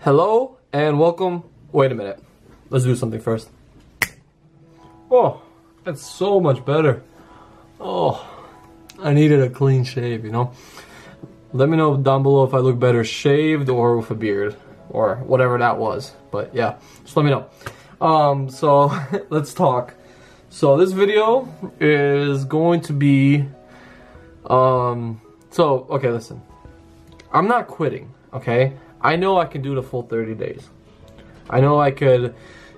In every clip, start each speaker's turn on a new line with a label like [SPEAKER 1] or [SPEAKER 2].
[SPEAKER 1] Hello and welcome. Wait a minute. Let's do something first. Oh, that's so much better. Oh, I needed a clean shave, you know? Let me know down below if I look better shaved or with a beard or whatever that was. But yeah, just let me know. Um, so let's talk. So this video is going to be, um, so, okay, listen. I'm not quitting, okay? I know I can do the full 30 days. I know I could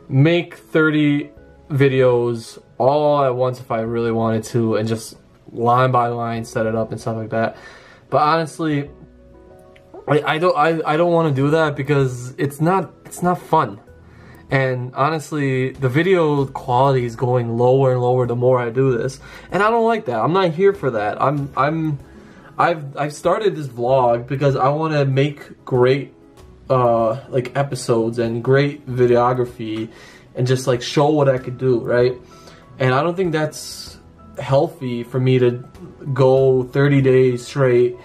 [SPEAKER 1] make 30 videos all at once if I really wanted to and just line by line set it up and stuff like that. But honestly, I, I don't I, I don't want to do that because it's not it's not fun. And honestly, the video quality is going lower and lower the more I do this. And I don't like that. I'm not here for that. I'm I'm I've I've started this vlog because I want to make great uh like episodes and great videography and just like show what I could do, right? And I don't think that's healthy for me to go 30 days straight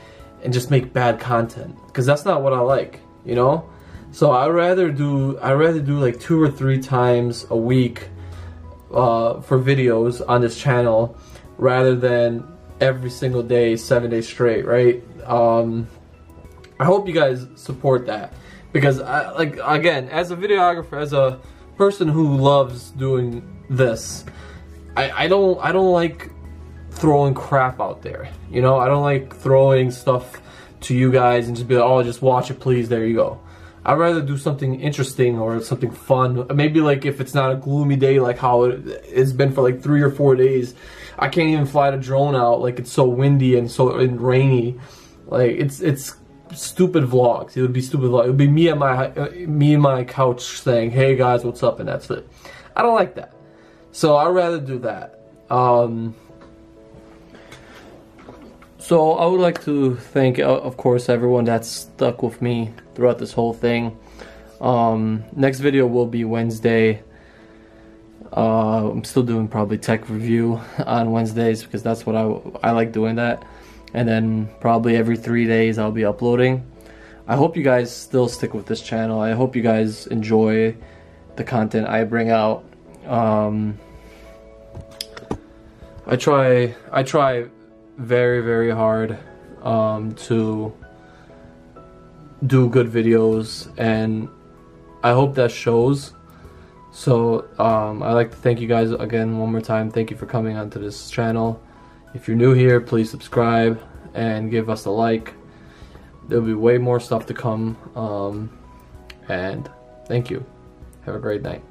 [SPEAKER 1] and just make bad content because that's not what I like, you know? So I rather do I rather do like two or three times a week uh, for videos on this channel rather than every single day, seven days straight, right? Um, I hope you guys support that because I like again as a videographer, as a person who loves doing this, I, I don't I don't like throwing crap out there. You know, I don't like throwing stuff to you guys and just be like, oh, just watch it, please. There you go. I'd rather do something interesting or something fun. Maybe like if it's not a gloomy day like how it's been for like three or four days. I can't even fly the drone out like it's so windy and so and rainy. Like it's it's stupid vlogs. It would be stupid vlog. It would be me and my uh, me and my couch saying, "Hey guys, what's up?" and that's it. I don't like that. So I'd rather do that. Um, so I would like to thank, uh, of course, everyone that's stuck with me throughout this whole thing. Um, next video will be Wednesday. Uh, I'm still doing probably tech review on Wednesdays because that's what I, I like doing that. And then probably every three days I'll be uploading. I hope you guys still stick with this channel. I hope you guys enjoy the content I bring out. Um, I try I try very very hard um, to do good videos and I hope that shows. So um, I'd like to thank you guys again one more time. Thank you for coming onto this channel. If you're new here please subscribe and give us a like. There'll be way more stuff to come um, and thank you. Have a great night